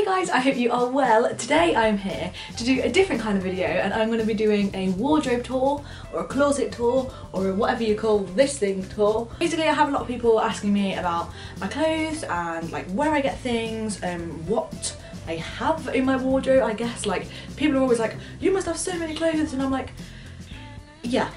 Hey guys, I hope you are well. Today I'm here to do a different kind of video and I'm going to be doing a wardrobe tour or a closet tour or whatever you call this thing tour. Basically I have a lot of people asking me about my clothes and like where I get things and what I have in my wardrobe I guess like people are always like you must have so many clothes and I'm like yeah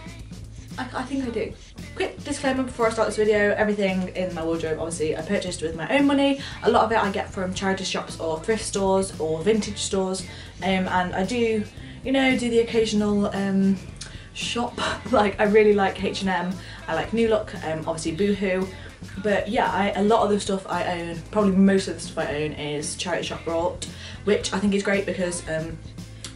I, I think I do. Quick disclaimer before I start this video, everything in my wardrobe obviously I purchased with my own money. A lot of it I get from charity shops or thrift stores or vintage stores um, and I do, you know, do the occasional um, shop. like I really like H&M, I like New Look, um, obviously Boohoo. But yeah, I, a lot of the stuff I own, probably most of the stuff I own is charity shop bought, which I think is great because um,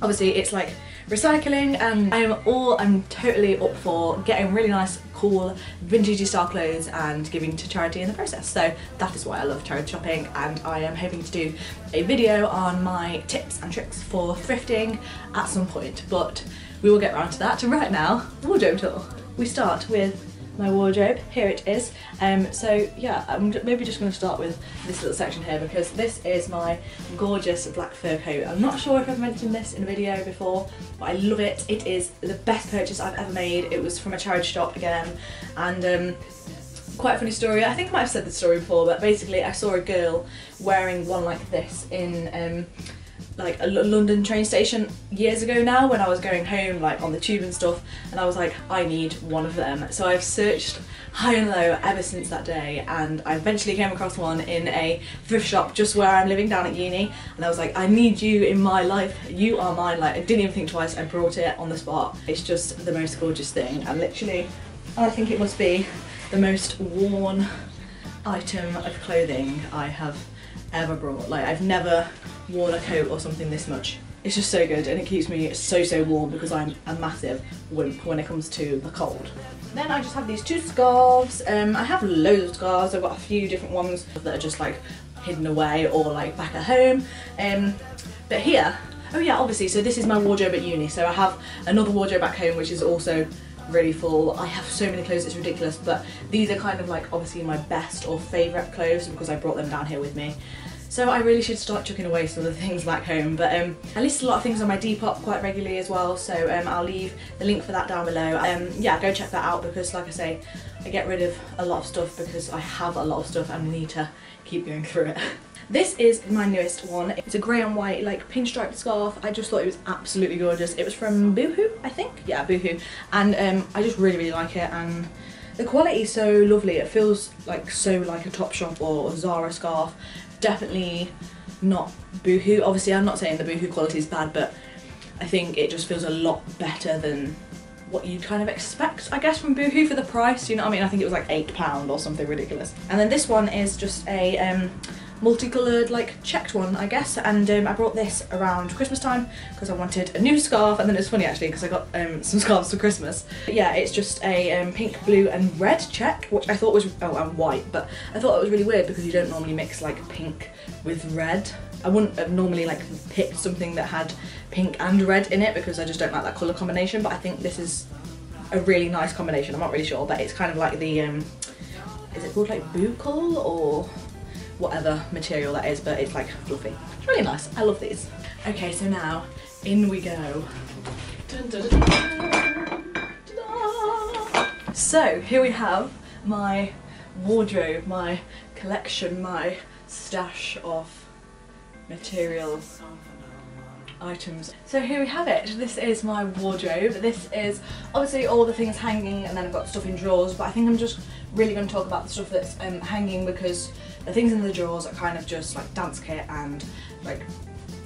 obviously it's like recycling and I'm all I'm totally up for getting really nice cool vintagey style clothes and giving to charity in the process so that is why I love charity shopping and I am hoping to do a video on my tips and tricks for thrifting at some point but we will get around to that. Right now, wardrobe tour. We start with my wardrobe. Here it is. Um, so yeah, I'm maybe just going to start with this little section here because this is my gorgeous black fur coat. I'm not sure if I've mentioned this in a video before, but I love it. It is the best purchase I've ever made. It was from a charity shop again, and um, quite a funny story. I think I might have said this story before, but basically I saw a girl wearing one like this in um, like a London train station years ago now when I was going home like on the tube and stuff and I was like I need one of them. So I've searched high and low ever since that day and I eventually came across one in a thrift shop just where I'm living down at uni and I was like I need you in my life. You are mine. Like I didn't even think twice. I brought it on the spot. It's just the most gorgeous thing and literally I think it must be the most worn item of clothing I have ever brought. Like I've never worn a coat or something this much. It's just so good and it keeps me so so warm because I'm a massive wimp when it comes to the cold. Then I just have these two scarves. Um, I have loads of scarves. I've got a few different ones that are just like hidden away or like back at home. Um, but here, oh yeah, obviously, so this is my wardrobe at uni. So I have another wardrobe back home which is also really full. I have so many clothes, it's ridiculous, but these are kind of like obviously my best or favourite clothes because I brought them down here with me. So I really should start chucking away some of the things back home. But um, I list a lot of things on my Depop quite regularly as well. So um, I'll leave the link for that down below. Um, yeah, go check that out because like I say, I get rid of a lot of stuff because I have a lot of stuff and need to keep going through it. This is my newest one. It's a grey and white like pinstripe scarf. I just thought it was absolutely gorgeous. It was from Boohoo, I think. Yeah, Boohoo. And um, I just really, really like it. And the quality is so lovely. It feels like so like a Topshop or Zara scarf definitely not Boohoo. Obviously, I'm not saying the Boohoo quality is bad, but I think it just feels a lot better than what you'd kind of expect, I guess, from Boohoo for the price. You know what I mean? I think it was like £8 or something ridiculous. And then this one is just a um, multicoloured like checked one I guess and um, I brought this around Christmas time because I wanted a new scarf and then it's funny actually because I got um, some scarves for Christmas. But yeah it's just a um, pink blue and red check which I thought was oh and white but I thought it was really weird because you don't normally mix like pink with red. I wouldn't have normally like picked something that had pink and red in it because I just don't like that colour combination but I think this is a really nice combination I'm not really sure but it's kind of like the um, is it called like buccal or whatever material that is, but it's like fluffy. It's really nice. I love these. Okay, so now in we go. Dun, dun, dun, so here we have my wardrobe, my collection, my stash of material items. So here we have it. This is my wardrobe. This is obviously all the things hanging and then I've got stuff in drawers but I think I'm just really going to talk about the stuff that's um, hanging because the things in the drawers are kind of just like dance kit and like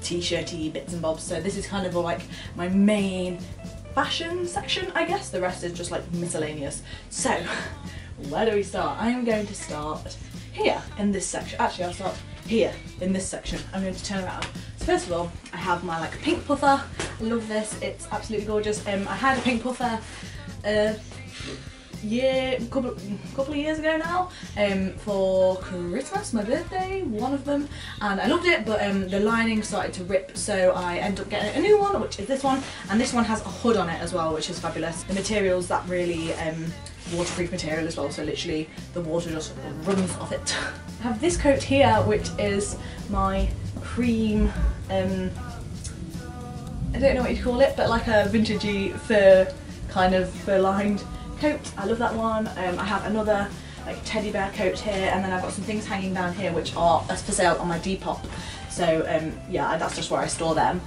t-shirty bits and bobs so this is kind of like my main fashion section I guess. The rest is just like miscellaneous. So where do we start? I'm going to start here in this section. Actually I'll start here in this section. I'm going to turn around. So first of all, I have my like pink puffer. I love this. It's absolutely gorgeous. Um, I had a pink puffer uh, year, couple, couple of years ago now um, for Christmas, my birthday, one of them, and I loved it, but um, the lining started to rip, so I ended up getting a new one, which is this one, and this one has a hood on it as well, which is fabulous. The material's that really um, waterproof material as well, so literally the water just runs off it. I have this coat here, which is my cream, um, I don't know what you'd call it, but like a vintagey fur kind of fur lined coat. I love that one. Um, I have another like teddy bear coat here and then I've got some things hanging down here which are for sale on my Depop. So um, yeah, that's just where I store them.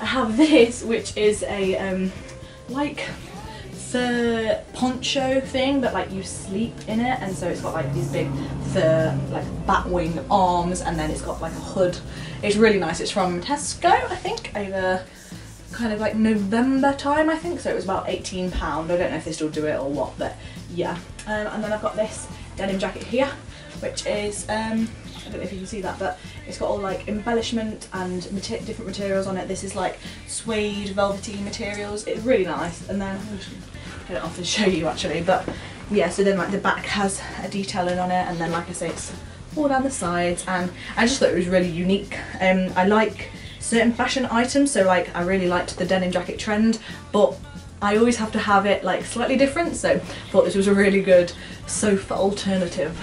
I have this which is a um, like fur poncho thing but like you sleep in it and so it's got like these big fur like bat wing arms and then it's got like a hood. It's really nice. It's from Tesco I think over kind of like November time I think. So it was about 18 pound. I don't know if they still do it or what but yeah. Um, and then I've got this denim jacket here which is um, I don't know if you can see that but it's got all like embellishment and different materials on it. This is like suede velvety materials. It's really nice. And then I don't often show you actually. But yeah so then like the back has a detailing on it. And then like I say it's all down the sides. And I just thought it was really unique. Um, I like certain fashion items so like I really liked the denim jacket trend but I always have to have it like slightly different so thought this was a really good sofa alternative.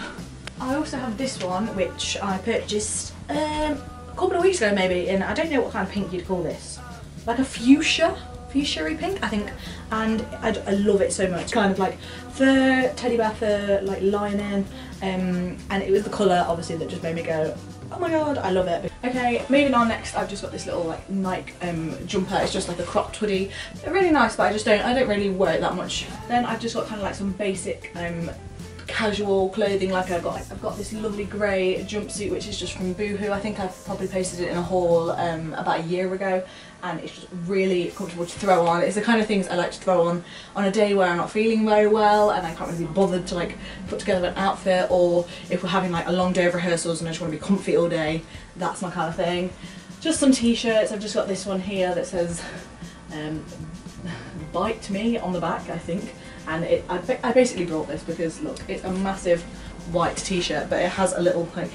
I also have this one which I purchased um, a couple of weeks ago maybe and I don't know what kind of pink you'd call this like a fuchsia fuchsia pink I think and I, I, love it so much kind of like fur teddy bear fur like lining um, and it was the colour obviously that just made me go oh my god I love it. Okay moving on next I've just got this little like Nike um, jumper. It's just like a cropped hoodie. They're really nice but I just don't I don't really wear it that much. Then I've just got kind of like some basic um, casual clothing. Like I've got I've got this lovely grey jumpsuit which is just from Boohoo. I think I've probably posted it in a haul um, about a year ago and it's just really comfortable to throw on. It's the kind of things I like to throw on on a day where I'm not feeling very well and I can't really be bothered to like put together an outfit or if we're having like a long day of rehearsals and I just want to be comfy all day that's my kind of thing. Just some t-shirts. I've just got this one here that says um, bite me on the back I think. And it, I, I basically brought this because look it's a massive white t-shirt but it has a little like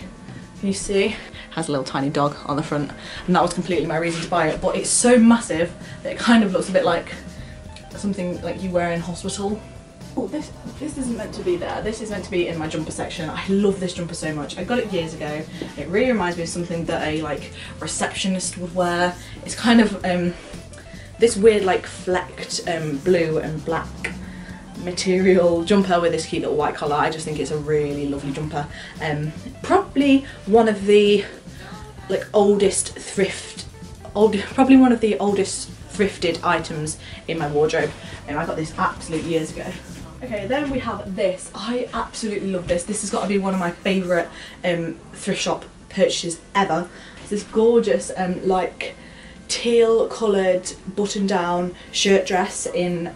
can you see has a little tiny dog on the front and that was completely my reason to buy it but it's so massive that it kind of looks a bit like something like you wear in hospital Oh, this this isn't meant to be there. This is meant to be in my jumper section. I love this jumper so much. I got it years ago. It really reminds me of something that a like receptionist would wear. It's kind of um, this weird like flecked um, blue and black material jumper with this cute little white collar. I just think it's a really lovely jumper. Um, probably one of the like oldest thrift, old, probably one of the oldest thrifted items in my wardrobe and I got this absolute years ago. Okay, then we have this. I absolutely love this. This has got to be one of my favourite um, thrift shop purchases ever. It's this gorgeous um, like teal coloured button down shirt dress in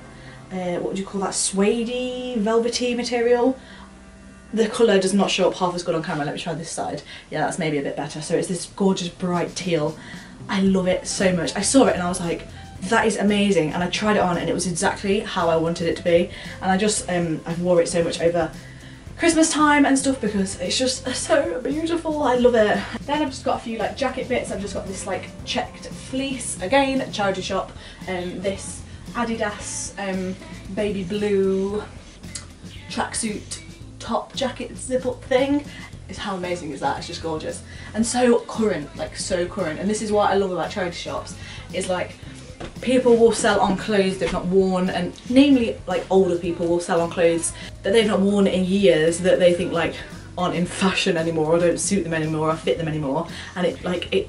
uh, what would you call that, suede velvety material. The colour does not show up half as good on camera. Let me try this side. Yeah, that's maybe a bit better. So it's this gorgeous bright teal. I love it so much. I saw it and I was like, that is amazing. And I tried it on and it was exactly how I wanted it to be. And I just, um, I wore it so much over Christmas time and stuff because it's just so beautiful. I love it. Then I've just got a few like jacket bits. I've just got this like checked fleece, again, charity shop. And um, this Adidas um, baby blue tracksuit top jacket zip up thing. Is how amazing is that? It's just gorgeous. And so current like so current. And this is what I love about charity shops is like people will sell on clothes they've not worn and namely like older people will sell on clothes that they've not worn in years that they think like aren't in fashion anymore or don't suit them anymore or fit them anymore. And it like it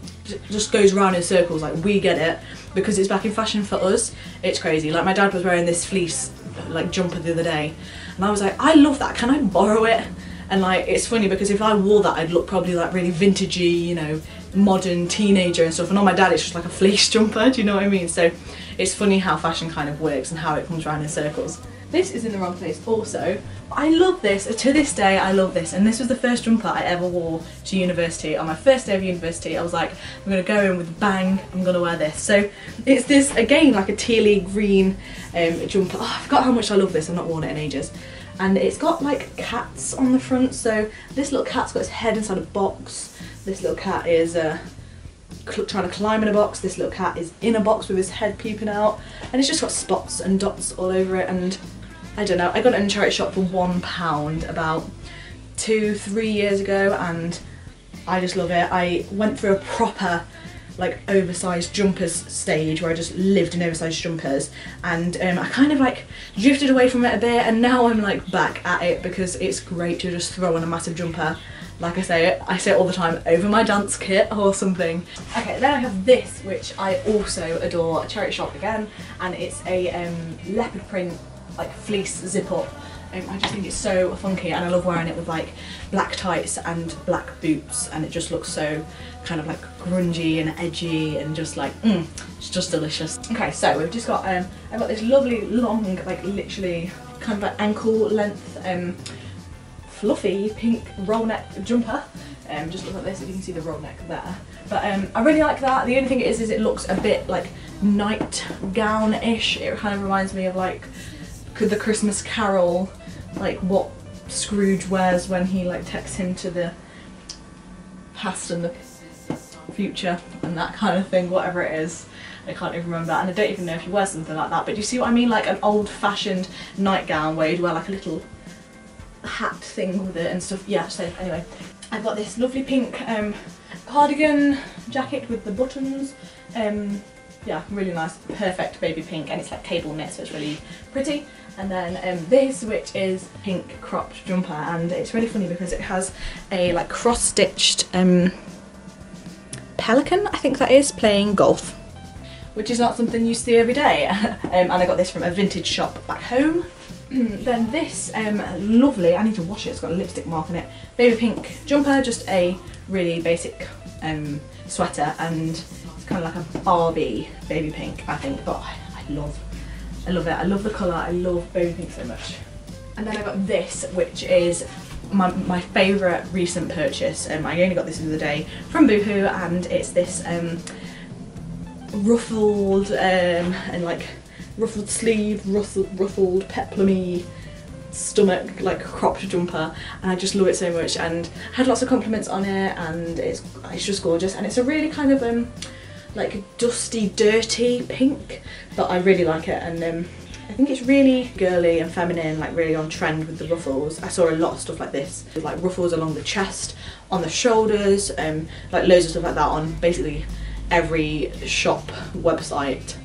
just goes around in circles like we get it because it's back in fashion for us. It's crazy. Like my dad was wearing this fleece like jumper the other day and I was like I love that can I borrow it? And like it's funny because if I wore that I'd look probably like really vintagey you know modern teenager and stuff. And on my dad it's just like a fleece jumper do you know what I mean? So it's funny how fashion kind of works and how it comes around in circles this is in the wrong place also. I love this, to this day I love this and this was the first jumper I ever wore to university. On my first day of university I was like I'm gonna go in with a bang, I'm gonna wear this. So it's this again like a tealy green um, jumper. Oh, I forgot how much I love this, I've not worn it in ages. And it's got like cats on the front so this little cat's got its head inside a box. This little cat is uh, trying to climb in a box. This little cat is in a box with his head peeping out and it's just got spots and dots all over it and I don't know, I got it in a charity shop for one pound about two, three years ago and I just love it. I went through a proper like oversized jumpers stage where I just lived in oversized jumpers and um, I kind of like drifted away from it a bit and now I'm like back at it because it's great to just throw on a massive jumper like I say I say it all the time over my dance kit or something. Okay then I have this which I also adore, a Charity Shop again and it's a um, leopard print like fleece zip up um, I just think it's so funky and I love wearing it with like black tights and black boots and it just looks so kind of like grungy and edgy and just like, mm, it's just delicious. Okay, so we've just got, um, I've got this lovely long, like literally kind of like ankle length, um, fluffy pink roll neck jumper. Um, just look at this if you can see the roll neck there. But um, I really like that. The only thing it is, is it looks a bit like nightgown-ish. It kind of reminds me of like the Christmas Carol like what Scrooge wears when he like takes him to the past and the future and that kind of thing, whatever it is. I can't even remember. And I don't even know if he wears something like that. But do you see what I mean? Like an old fashioned nightgown where you'd wear like a little hat thing with it and stuff. Yeah so anyway. I've got this lovely pink um, cardigan jacket with the buttons. Um, yeah really nice. Perfect baby pink. And it's like cable knit so it's really pretty and then um, this which is pink cropped jumper and it's really funny because it has a like cross-stitched um, pelican I think that is playing golf. Which is not something you see every day. Um, and I got this from a vintage shop back home. Then this um, lovely, I need to wash it, it's got a lipstick mark on it, baby pink jumper, just a really basic um, sweater and it's kind of like a Barbie baby pink I think but I, I love I love it. I love the colour. I love baby so much. And then I got this, which is my, my favourite recent purchase. Um, I only got this the other day from Boohoo and it's this um, ruffled um, and like ruffled sleeve, ruffled, ruffled peplumy stomach like cropped jumper and I just love it so much and I had lots of compliments on it and it's it's just gorgeous and it's a really kind of um like dusty, dirty pink, but I really like it and um, I think it's really girly and feminine, like really on trend with the ruffles. I saw a lot of stuff like this, with like ruffles along the chest, on the shoulders, um, like loads of stuff like that on basically every shop website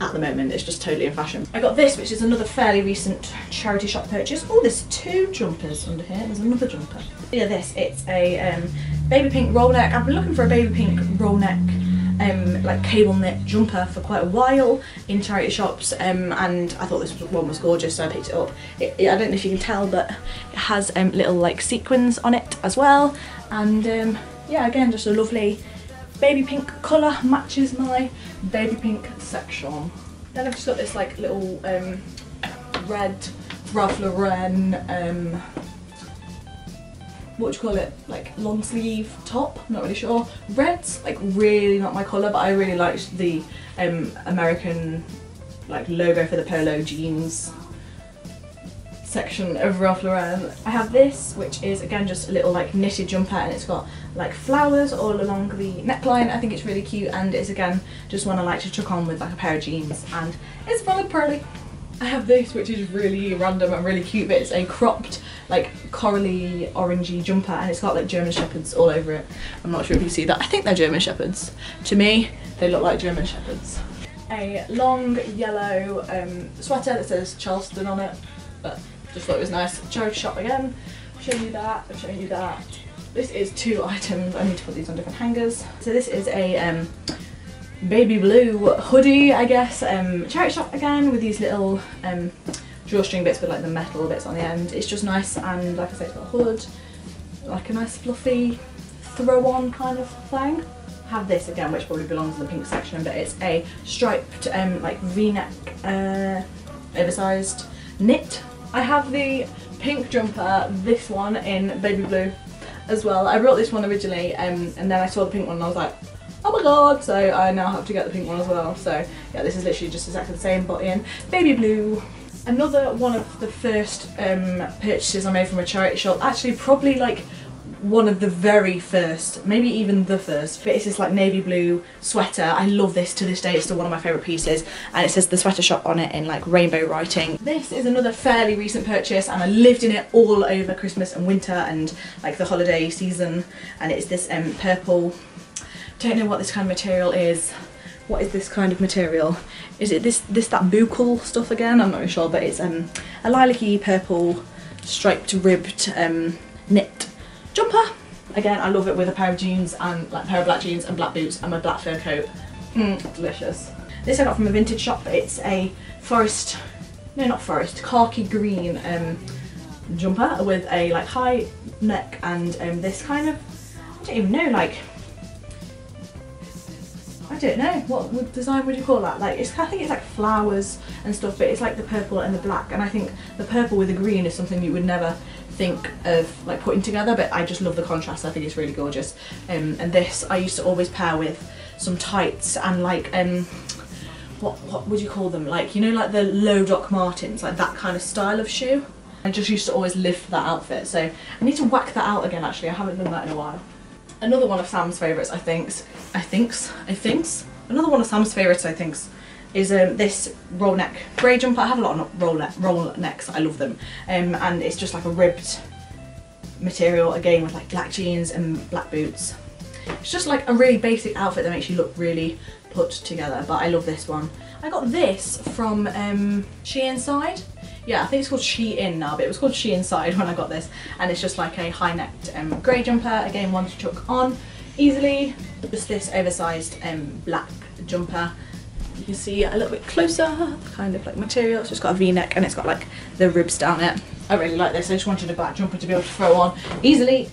at the moment. It's just totally in fashion. I got this, which is another fairly recent charity shop purchase. Oh, there's two jumpers under here. There's another jumper. Yeah, this, it's a um, baby pink roll neck. I've been looking for a baby pink roll neck um, like cable knit jumper for quite a while in charity shops um, and I thought this one was gorgeous so I picked it up. It, it, I don't know if you can tell but it has um, little like sequins on it as well and um, yeah again just a lovely baby pink colour matches my baby pink section. Then I've just got this like little um, red Ralph Lauren um, what do you call it, like long sleeve top, I'm not really sure. Red's like really not my colour but I really liked the um, American like logo for the polo jeans section of Ralph Lauren. I have this which is again just a little like knitted jumper and it's got like flowers all along the neckline. I think it's really cute and it's again just one I like to chuck on with like a pair of jeans and it's really pretty. I have this which is really random and really cute but it's a cropped like corally orangey jumper and it's got like German Shepherds all over it. I'm not sure if you see that. I think they're German Shepherds. To me they look like German Shepherds. A long yellow um, sweater that says Charleston on it but just thought it was nice. Charity shop again. Show you that, I'll show you that. This is two items. I need to put these on different hangers. So this is a um, baby blue hoodie, I guess. Um, charity shop again with these little um, drawstring bits with like the metal bits on the end. It's just nice and like I said, it's got a hood, like a nice fluffy throw on kind of thing. have this again, which probably belongs in the pink section, but it's a striped um, like v-neck uh, oversized knit. I have the pink jumper, this one in baby blue as well. I brought this one originally um, and then I saw the pink one and I was like, oh my god so I now have to get the pink one as well so yeah this is literally just exactly the same but in baby blue another one of the first um, purchases I made from a charity shop actually probably like one of the very first, maybe even the first. But it's this like navy blue sweater. I love this to this day. It's still one of my favourite pieces. And it says the sweater shop on it in like rainbow writing. This is another fairly recent purchase and I lived in it all over Christmas and winter and like the holiday season. And it's this um, purple, don't know what this kind of material is. What is this kind of material? Is it this this that buccal stuff again? I'm not really sure, but it's um, a lilac-y purple striped ribbed um, knit jumper. Again, I love it with a pair of jeans and like a pair of black jeans and black boots and my black fur coat. Mm, delicious. This I got from a vintage shop. It's a forest, no not forest, khaki green um, jumper with a like high neck and um, this kind of, I don't even know, like don't know. What design would you call that? Like it's I think it's like flowers and stuff but it's like the purple and the black and I think the purple with the green is something you would never think of like putting together but I just love the contrast. I think it's really gorgeous. Um, and this I used to always pair with some tights and like um what what would you call them? Like you know like the low Doc Martens like that kind of style of shoe? I just used to always live for that outfit so I need to whack that out again actually. I haven't done that in a while another one of Sam's favourites I thinks I thinks I thinks another one of Sam's favourites I thinks is um, this roll neck grey jumper. I have a lot of roll, ne roll necks, I love them. Um, and it's just like a ribbed material again with like black jeans and black boots. It's just like a really basic outfit that makes you look really put together but I love this one. I got this from um, She Inside. Yeah, I think it's called Shein now, but it was called She Inside when I got this. And it's just like a high-necked um, grey jumper, again one to chuck on easily. Just this oversized um, black jumper you can see a little bit closer, kind of like material. It's just got a v-neck and it's got like the ribs down it. I really like this. I just wanted a black jumper to be able to throw on easily.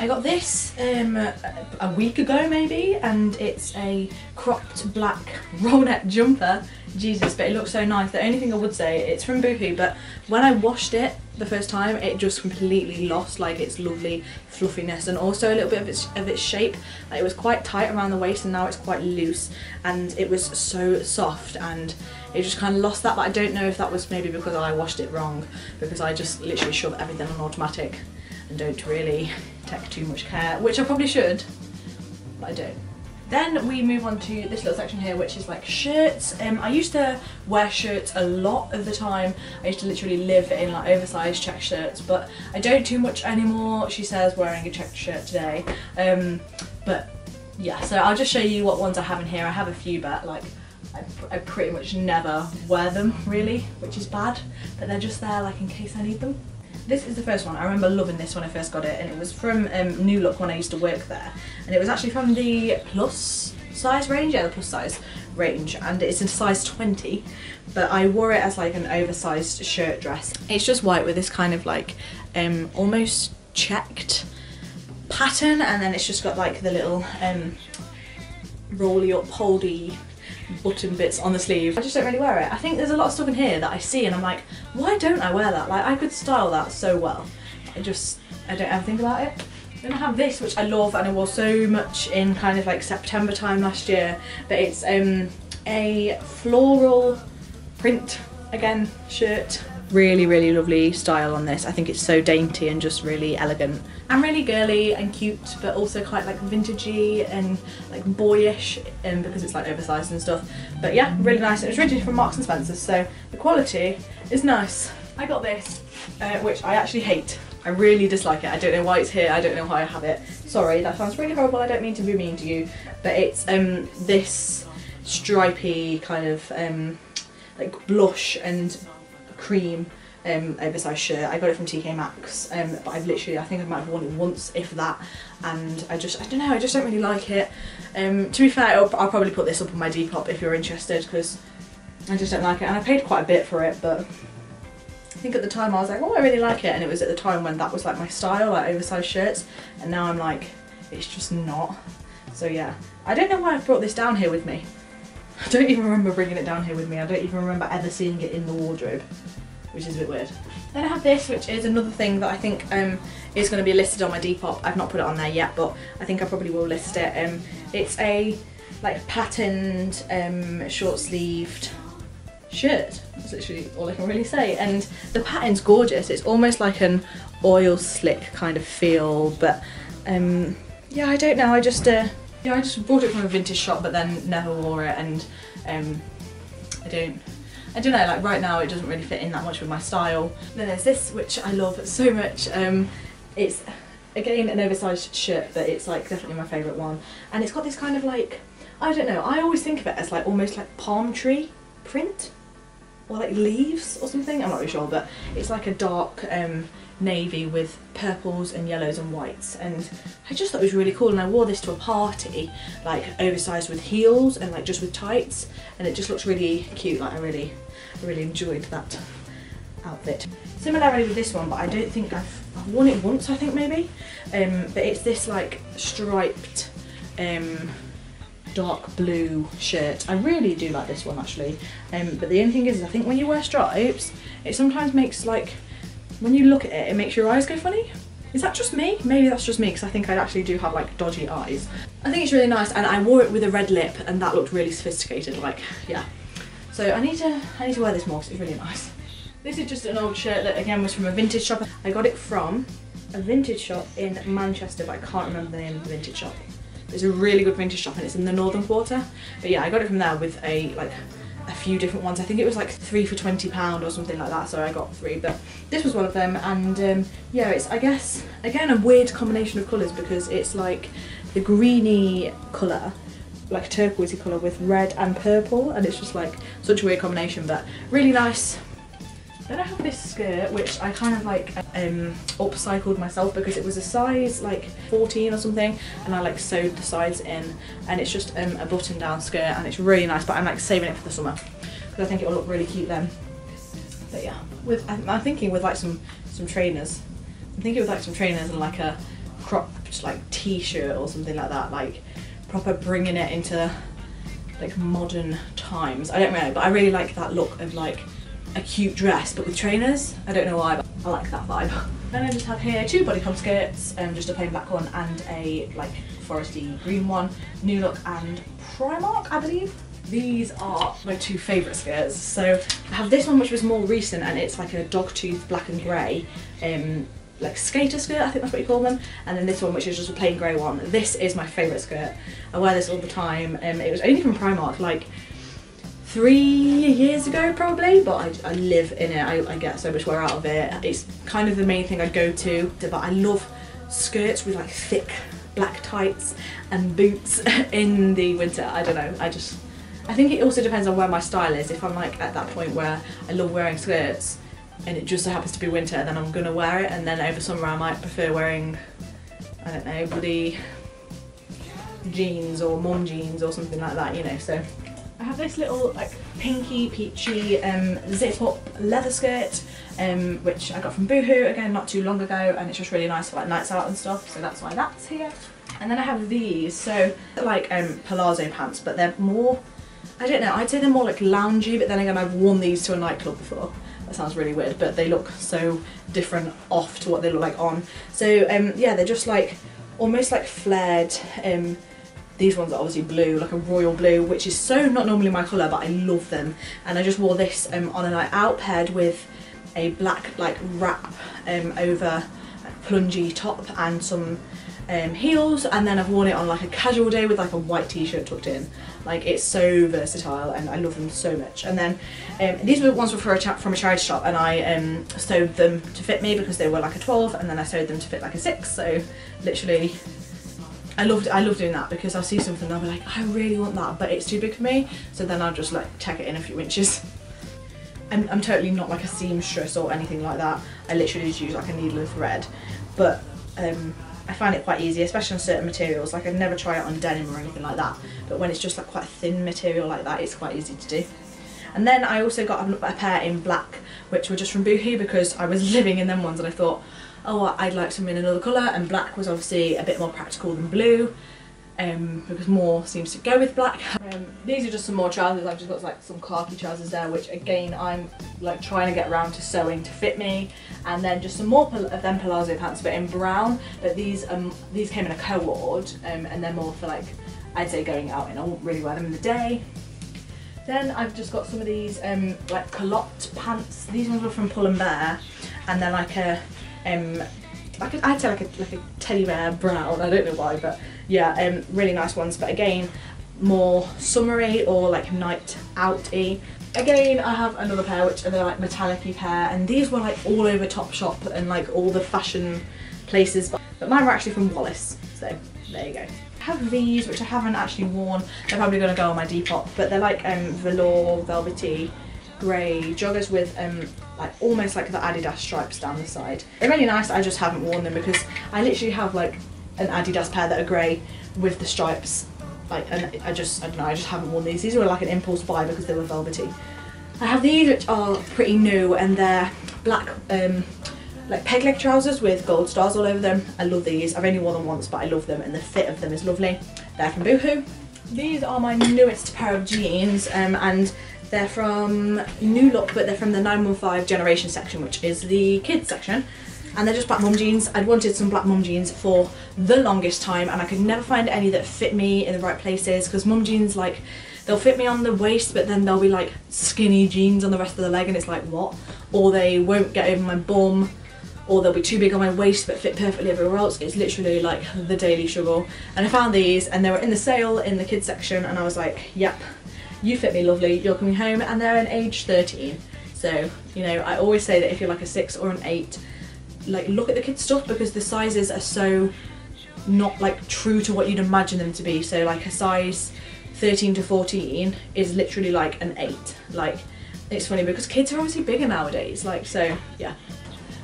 I got this um, a week ago maybe and it's a cropped black roll neck jumper Jesus but it looks so nice the only thing I would say it's from Boohoo but when I washed it the first time it just completely lost like its lovely fluffiness and also a little bit of its of its shape like, it was quite tight around the waist and now it's quite loose and it was so soft and it just kind of lost that but I don't know if that was maybe because I washed it wrong because I just literally shove everything on automatic and don't really take too much care, which I probably should, but I don't. Then we move on to this little section here which is like shirts. Um, I used to wear shirts a lot of the time. I used to literally live in like oversized check shirts but I don't too much anymore. She says wearing a checked shirt today. Um, but yeah, so I'll just show you what ones I have in here. I have a few but like I, I pretty much never wear them really, which is bad. But they're just there like in case I need them. This is the first one. I remember loving this when I first got it and it was from um, New Look when I used to work there. And it was actually from the plus size range, yeah the plus size range and it's in size 20 but I wore it as like an oversized shirt dress. It's just white with this kind of like um, almost checked pattern and then it's just got like the little um, rolly up holdy button bits on the sleeve. I just don't really wear it. I think there's a lot of stuff in here that I see and I'm like, why don't I wear that? Like I could style that so well. I just, I don't ever think about it. Then I have this which I love and I wore so much in kind of like September time last year. But it's um, a floral print, again, shirt really really lovely style on this. I think it's so dainty and just really elegant. And really girly and cute but also quite like vintagey and like boyish and um, because it's like oversized and stuff. But yeah really nice. It was originally from Marks and Spencer's so the quality is nice. I got this uh, which I actually hate. I really dislike it. I don't know why it's here. I don't know why I have it. Sorry that sounds really horrible. I don't mean to be mean to you but it's um this stripy kind of um like blush and cream um, oversized shirt. I got it from TK Maxx, um, but I've literally, I think I might have worn it once, if that, and I just, I don't know, I just don't really like it. Um, to be fair, I'll, I'll, probably put this up on my Depop if you're interested, because I just don't like it, and I paid quite a bit for it, but I think at the time I was like, oh, I really like it, and it was at the time when that was like my style, like oversized shirts, and now I'm like, it's just not. So yeah, I don't know why I've brought this down here with me. I don't even remember bringing it down here with me. I don't even remember ever seeing it in the wardrobe, which is a bit weird. Then I have this, which is another thing that I think um, is going to be listed on my Depop. I've not put it on there yet, but I think I probably will list it. Um, it's a like patterned, um, short-sleeved shirt. That's literally all I can really say. And the pattern's gorgeous. It's almost like an oil slick kind of feel, but um, yeah, I don't know. I just uh, yeah, I just bought it from a vintage shop, but then never wore it, and um, I don't. I don't know, like right now it doesn't really fit in that much with my style. Then there's this, which I love so much. Um, it's again an oversized shirt, but it's like definitely my favourite one. And it's got this kind of like, I don't know, I always think of it as like almost like palm tree print or like leaves or something. I'm not really sure, but it's like a dark um, navy with purples and yellows and whites. And I just thought it was really cool. And I wore this to a party, like oversized with heels and like just with tights. And it just looks really cute. Like I really, really enjoyed that outfit. Similarly with this one, but I don't think I've, I've worn it once, I think maybe. Um, but it's this like striped um, dark blue shirt. I really do like this one actually. Um, but the only thing is, I think when you wear stripes, it sometimes makes like, when you look at it, it makes your eyes go funny. Is that just me? Maybe that's just me because I think I actually do have like dodgy eyes. I think it's really nice and I wore it with a red lip and that looked really sophisticated, like, yeah. So I need to, I need to wear this more because it's really nice. This is just an old shirt that again was from a vintage shop. I got it from a vintage shop in Manchester, but I can't remember the name of the vintage shop. It's a really good vintage shop and it's in the Northern Quarter. But yeah, I got it from there with a like a few different ones. I think it was like three for twenty pound or something like that. So I got three, but this was one of them. And um, yeah, it's I guess again a weird combination of colours because it's like the greeny colour like a turquoisey colour with red and purple and it's just like such a weird combination but really nice then I have this skirt which I kind of like um, upcycled myself because it was a size like 14 or something and I like sewed the sides in and it's just um, a button down skirt and it's really nice but I'm like saving it for the summer because I think it'll look really cute then. But yeah, with I'm, I'm thinking with like some some trainers. I'm thinking with like some trainers and like a cropped like t-shirt or something like that like proper bringing it into like modern times. I don't know but I really like that look of like a cute dress but with trainers. I don't know why, but I like that vibe. Then I just have here two bodycon skirts, um, just a plain black one and a like foresty green one, New Look and Primark, I believe. These are my two favourite skirts. So I have this one which was more recent and it's like a dogtooth black and grey um, like skater skirt, I think that's what you call them. And then this one which is just a plain grey one. This is my favourite skirt. I wear this all the time. Um, it was only from Primark, like three years ago probably but I, I live in it. I, I, get so much wear out of it. It's kind of the main thing I go to but I love skirts with like thick black tights and boots in the winter. I don't know. I just I think it also depends on where my style is. If I'm like at that point where I love wearing skirts and it just so happens to be winter then I'm gonna wear it. And then over summer I might prefer wearing I don't know bloody jeans or mom jeans or something like that you know so I have this little like pinky peachy um, zip up leather skirt um, which I got from Boohoo again not too long ago and it's just really nice for like nights out and stuff so that's why that's here. And then I have these so like um, palazzo pants but they're more I don't know I'd say they're more like loungy but then again I've worn these to a nightclub before. That sounds really weird but they look so different off to what they look like on. So um, yeah they're just like almost like flared um, these ones are obviously blue, like a royal blue, which is so not normally my colour, but I love them. And I just wore this um, on a night out paired with a black like wrap um, over plungy top and some um, heels. And then I've worn it on like a casual day with like a white t-shirt tucked in. Like it's so versatile and I love them so much. And then um, these were ones for a from a charity shop and I um, sewed them to fit me because they were like a 12 and then I sewed them to fit like a 6 so literally I loved I love doing that because I'll see something and I'll be like, I really want that, but it's too big for me. So then I'll just like tack it in a few inches. I'm, I'm totally not like a seamstress or anything like that. I literally just use like a needle and thread. But um, I find it quite easy, especially on certain materials. Like I'd never try it on denim or anything like that. But when it's just like quite a thin material like that, it's quite easy to do. And then I also got a pair in black, which were just from Boohoo because I was living in them ones and I thought, oh I'd like some in another colour and black was obviously a bit more practical than blue um, because more seems to go with black. Um, these are just some more trousers, I've just got like some khaki trousers there which again I'm like trying to get around to sewing to fit me. And then just some more of them palazzo pants but in brown. But these um these came in a co-ord um, and they're more for like I'd say going out and I won't really wear them in the day. Then I've just got some of these um, like culotte pants, these ones were from Pull and Bear and they're like a um, like a, I'd say like a like a teddy bear brown. I don't know why, but yeah, um, really nice ones. But again, more summery or like night outy. Again, I have another pair which are the like metallic pair, and these were like all over Topshop and like all the fashion places. But, but mine were actually from Wallis, so there you go. I have these which I haven't actually worn. They're probably going to go on my Depop, but they're like um, velour, velvety, grey joggers with um, like almost like the Adidas stripes down the side. They're really nice, I just haven't worn them because I literally have like an Adidas pair that are grey with the stripes like and I just I don't know I just haven't worn these. These were like an impulse buy because they were velvety. I have these which are pretty new and they're black um, like peg leg trousers with gold stars all over them. I love these. I've only worn them once but I love them and the fit of them is lovely. They're from Boohoo. These are my newest pair of jeans um, and they're from New Look but they're from the 915 generation section which is the kids section. And they're just black mum jeans. I'd wanted some black mum jeans for the longest time and I could never find any that fit me in the right places because mum jeans like they'll fit me on the waist but then they'll be like skinny jeans on the rest of the leg and it's like what? Or they won't get over my bum or they'll be too big on my waist but fit perfectly everywhere else. It's literally like the daily struggle. And I found these and they were in the sale in the kids section and I was like yep you fit me lovely. You're coming home and they're an age 13 so you know I always say that if you're like a 6 or an 8 like look at the kids stuff because the sizes are so not like true to what you'd imagine them to be. So like a size 13 to 14 is literally like an 8 like it's funny because kids are obviously bigger nowadays. Like so yeah.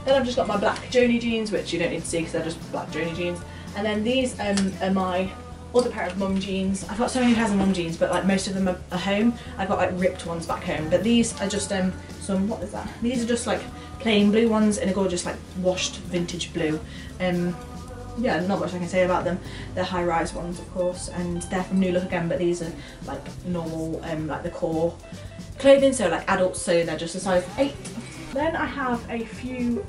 Then I've just got my black Joni jeans which you don't need to see because they're just black Joni jeans. And then these um, are my other pair of mum jeans. I've got so many pairs of mum jeans but like most of them are, are home. I've got like ripped ones back home but these are just um some what is that? These are just like plain blue ones in a gorgeous like washed vintage blue. Um, yeah, not much I can say about them. They're high-rise ones, of course, and they're from New Look again, but these are like normal, um, like the core clothing, so like adults, so they're just a size 8. Then I have a few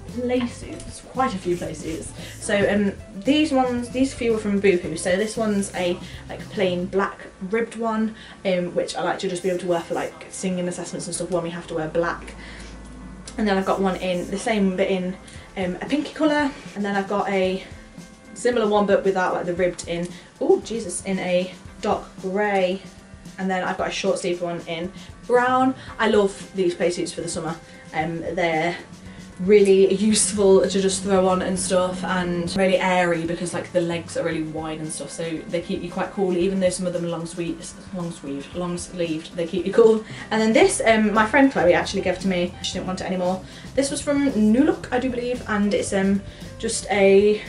suits, quite a few suits. So um, these ones, these few are from Boohoo. So this one's a like plain black ribbed one, um, which I like to just be able to wear for like singing assessments and stuff when we have to wear black. And then I've got one in the same but in um, a pinky colour. And then I've got a similar one but without like the ribbed in, oh Jesus, in a dark grey and then I've got a short sleeve one in brown. I love these play suits for the summer. Um, they're really useful to just throw on and stuff and really airy because like the legs are really wide and stuff so they keep you quite cool even though some of them are long sleeved long sleeved long sleeved they keep you cool and then this um my friend Chloe actually gave to me she didn't want it anymore this was from New Look I do believe and it's um just a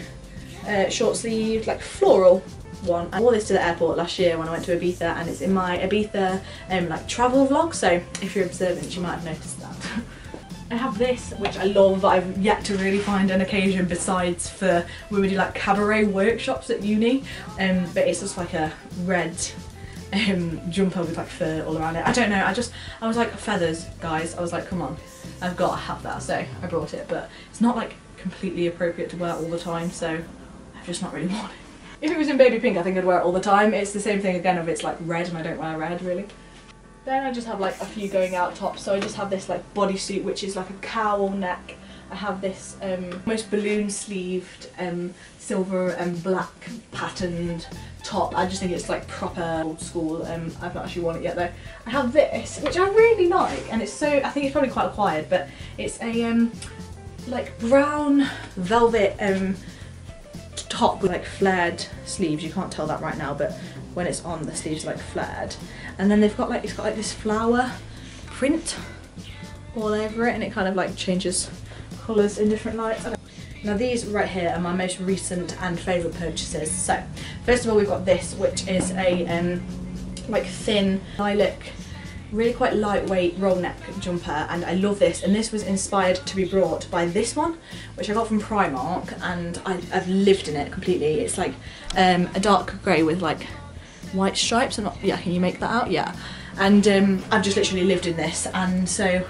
uh, short sleeved like floral one. I wore this to the airport last year when I went to Ibiza and it's in my Ibiza um, like travel vlog so if you're observant you might have noticed that. I have this which I love I've yet to really find an occasion besides for when we do like cabaret workshops at uni um, but it's just like a red um, jumper with like fur all around it. I don't know I just I was like feathers guys I was like come on I've got to have that so I brought it but it's not like completely appropriate to wear all the time so I've just not really worn it. If it was in baby pink I think I'd wear it all the time. It's the same thing again if it's like red and I don't wear red really. Then I just have like a few going out tops. So I just have this like bodysuit which is like a cowl neck. I have this um, almost balloon sleeved um, silver and black patterned top. I just think it's like proper old school. Um, I've not actually worn it yet though. I have this which I really like and it's so, I think it's probably quite acquired but it's a um, like brown velvet um, top with like flared sleeves. You can't tell that right now, but when it's on, the sleeves like flared. And then they've got like, it's got like this flower print all over it and it kind of like changes colours in different lights. Now these right here are my most recent and favourite purchases. So first of all we've got this which is a um, like thin lilac really quite lightweight roll neck jumper and I love this and this was inspired to be brought by this one which I got from Primark and I, have lived in it completely it's like um, a dark grey with like white stripes I'm not, yeah can you make that out? Yeah. And um, I've just literally lived in this and so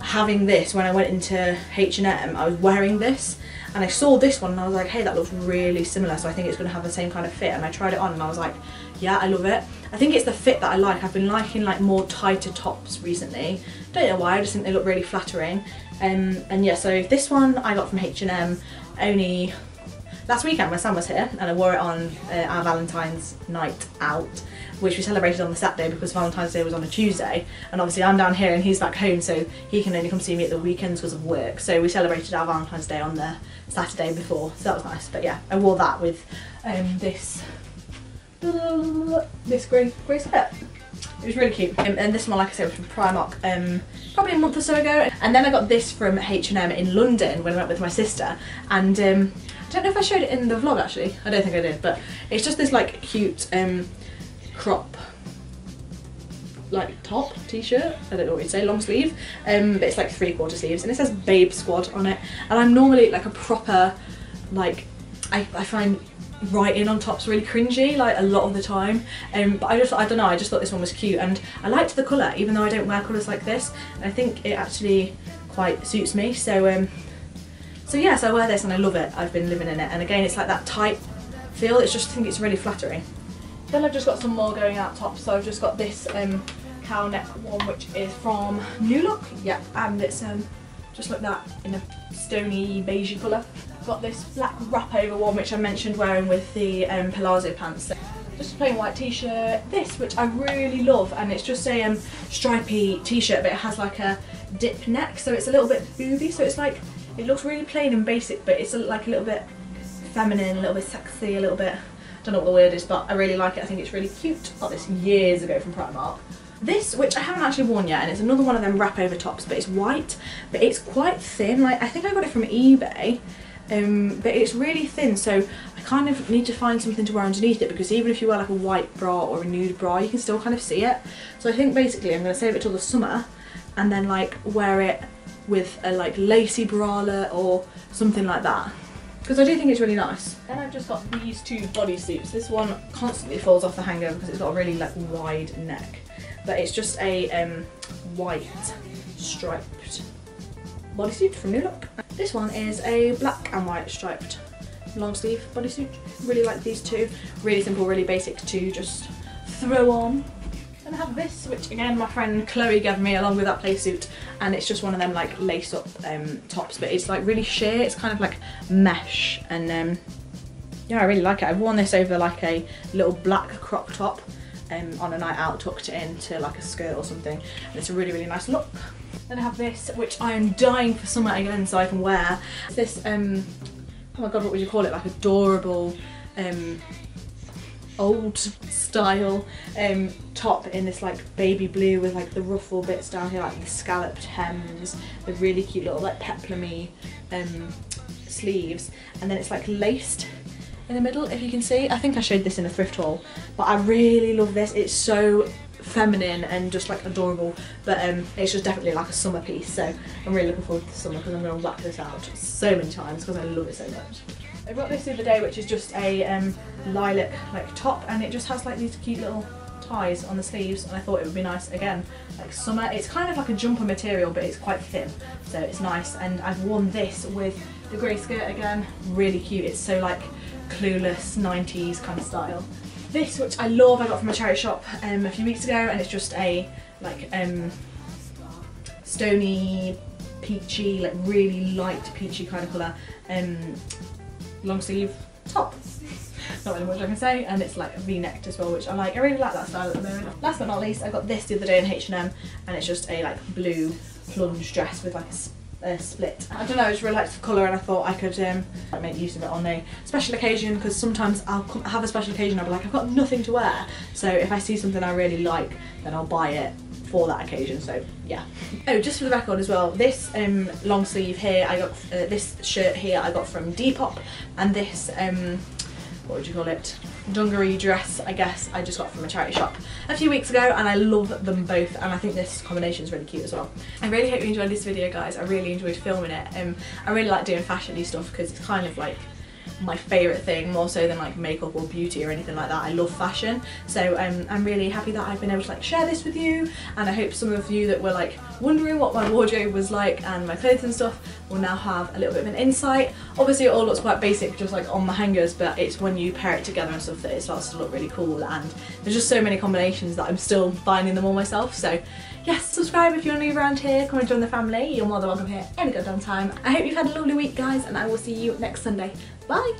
having this when I went into H&M I was wearing this and I saw this one and I was like hey that looks really similar so I think it's going to have the same kind of fit and I tried it on and I was like yeah I love it. I think it's the fit that I like. I've been liking like more tighter tops recently. Don't know why, I just think they look really flattering. Um, and yeah, so this one I got from H&M only last weekend when Sam was here and I wore it on uh, our Valentine's night out which we celebrated on the Saturday because Valentine's Day was on a Tuesday and obviously I'm down here and he's back home so he can only come see me at the weekends because of work so we celebrated our Valentine's Day on the Saturday before so that was nice but yeah I wore that with um, this this grey grey skirt it was really cute. Um, and this one, like I said, was from Primark um, probably a month or so ago. And then I got this from H&M in London when I went with my sister. And um, don't know if I showed it in the vlog actually. I don't think I did, but it's just this like cute um, crop like top t-shirt. I don't know what you'd say long sleeve um, but it's like three quarter sleeves and it says babe squad on it. And I'm normally like a proper like I, I find writing on tops really cringy like a lot of the time. Um, but I just I don't know I just thought this one was cute and I liked the colour even though I don't wear colours like this. I think it actually quite suits me so um, so yes I wear this and I love it I've been living in it and again it's like that tight feel it's just I think it's really flattering then I've just got some more going out top. So I've just got this um, cow neck one, which is from New Look. Yeah, and it's um, just like that in a stony beigey colour. Got this black wrap over one, which I mentioned wearing with the um, palazzo pants. Just a plain white t-shirt. This, which I really love, and it's just a um, stripy t-shirt, but it has like a dip neck, so it's a little bit booby. So it's like, it looks really plain and basic, but it's like a little bit feminine, a little bit sexy, a little bit I don't know what the word is, but I really like it. I think it's really cute. Got this years ago from Primark. This, which I haven't actually worn yet, and it's another one of them wrap over tops, but it's white, but it's quite thin. Like, I think I got it from eBay, um, but it's really thin, so I kind of need to find something to wear underneath it, because even if you wear like a white bra or a nude bra, you can still kind of see it. So I think basically I'm going to save it till the summer, and then like wear it with a like lacy bralette or something like that because I do think it's really nice. Then I've just got these two bodysuits. This one constantly falls off the hanger because it's got a really like wide neck, but it's just a um, white striped bodysuit from New Look. This one is a black and white striped long sleeve bodysuit. Really like these two. Really simple, really basic to just throw on then have this, which again my friend Chloe gave me along with that play suit, and it's just one of them like lace up um, tops, but it's like really sheer, it's kind of like mesh, and um, yeah, I really like it. I've worn this over like a little black crop top um, on a night out, tucked it into like a skirt or something, and it's a really, really nice look. Then I have this, which I am dying for summer again so I can wear. It's this, um, oh my god, what would you call it, like adorable um, old style um, top in this like baby blue with like the ruffle bits down here, like the scalloped hems, the really cute little like peplumy um, sleeves, and then it's like laced in the middle if you can see. I think I showed this in a thrift haul, but I really love this. It's so feminine and just like adorable but um, it's just definitely like a summer piece so I'm really looking forward to summer because I'm going to whack this out so many times because I love it so much. I got this the other day which is just a um, lilac like top and it just has like these cute little ties on the sleeves and I thought it would be nice again like summer. It's kind of like a jumper material but it's quite thin so it's nice. And I've worn this with the grey skirt again. Really cute. It's so like clueless 90s kind of style. This which I love I got from a charity shop um, a few weeks ago and it's just a like um, stony peachy like really light peachy kind of colour um, long sleeve top. not really much I can say, and it's like v-necked as well, which I like. I really like that style at the moment. Last but not least, I got this the other day in H&M, and it's just a like blue plunge dress with like a, a split. I don't know, I just really liked the colour and I thought I could um, make use of it on a special occasion because sometimes I'll have a special occasion I'll be like I've got nothing to wear so if I see something I really like then I'll buy it for that occasion so yeah oh just for the record as well this um, long sleeve here I got uh, this shirt here I got from Depop and this um, what would you call it dungaree dress I guess I just got from a charity shop a few weeks ago and I love them both and I think this combination is really cute as well. I really hope you enjoyed this video guys, I really enjoyed filming it. Um, I really like doing fashion stuff because it's kind of like my favourite thing more so than like makeup or beauty or anything like that. I love fashion so um, I'm really happy that I've been able to like share this with you and I hope some of you that were like wondering what my wardrobe was like and my clothes and stuff will now have a little bit of an insight. Obviously it all looks quite basic just like on my hangers but it's when you pair it together and stuff that it starts to look really cool and there's just so many combinations that I'm still finding them all myself so yes, subscribe if you're new around here, come and join the family. You're more than welcome here any goddamn time. I hope you've had a lovely week, guys, and I will see you next Sunday. Bye!